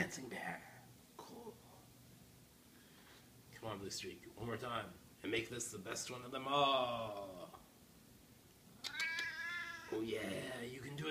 Dancing bear. Cool. Come on, Blue Streak. One more time. And make this the best one of them all. Oh yeah, you can do it.